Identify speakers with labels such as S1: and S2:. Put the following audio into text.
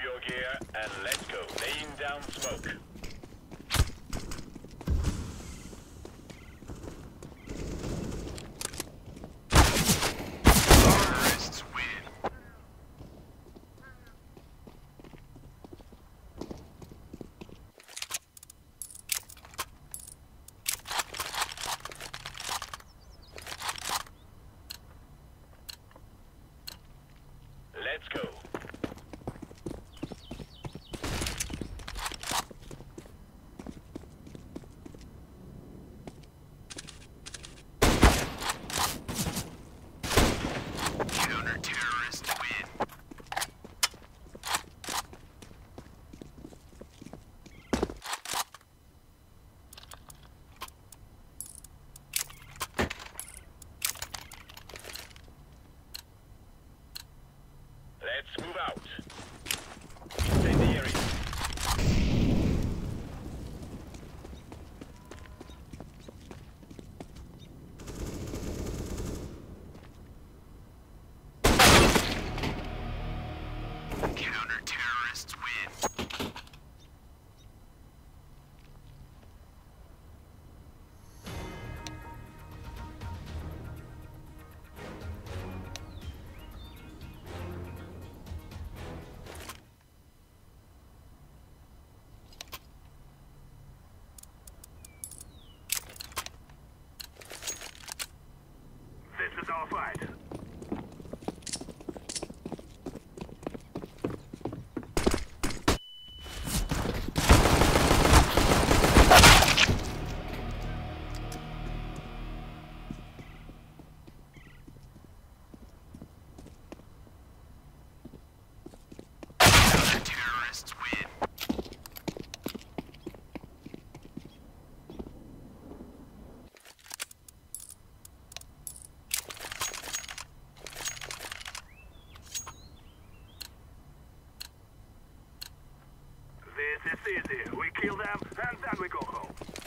S1: Grab your
S2: gear and
S1: let's go.
S2: Laying
S1: down smoke. Our fight. Them and then we go home.